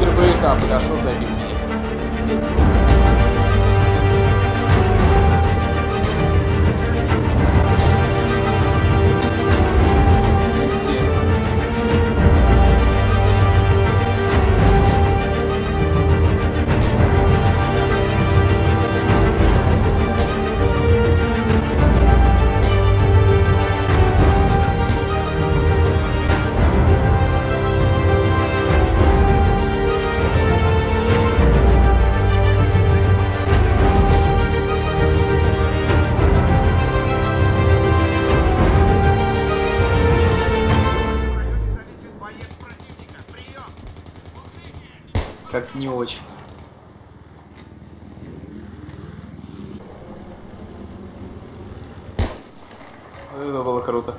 дробовика подошел до бельмея. Как не очень. Это было круто.